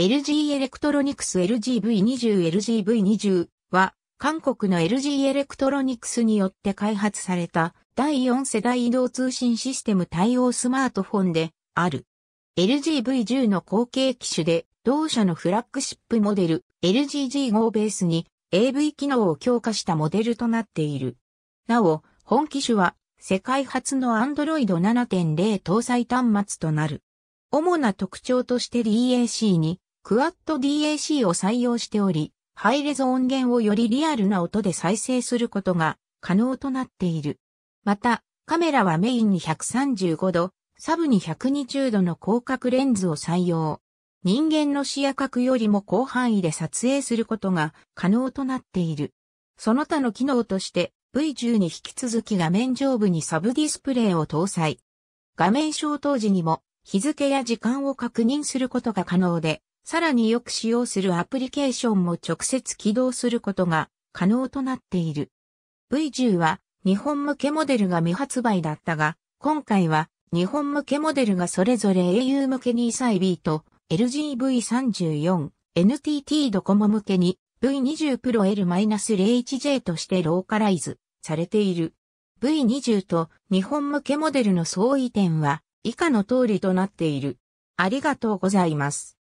LG エレクトロニクス LGV20 LGV20 は韓国の LG エレクトロニクスによって開発された第4世代移動通信システム対応スマートフォンである。LGV10 の後継機種で同社のフラッグシップモデル LGG5 ベースに AV 機能を強化したモデルとなっている。なお、本機種は世界初の Android 7.0搭載端末となる。主な特徴として DAC にクワッド DAC を採用しており、ハイレゾ音源をよりリアルな音で再生することが可能となっている。また、カメラはメインに135度、サブに120度の広角レンズを採用。人間の視野角よりも広範囲で撮影することが可能となっている。その他の機能として V10 に引き続き画面上部にサブディスプレイを搭載。画面消灯時にも日付や時間を確認することが可能で、さらによく使用するアプリケーションも直接起動することが可能となっている。V10 は日本向けモデルが未発売だったが、今回は日本向けモデルがそれぞれ au 向けに SIB と LGV34、NTT ドコモ向けに V20 Pro L-01J としてローカライズされている。V20 と日本向けモデルの相違点は以下の通りとなっている。ありがとうございます。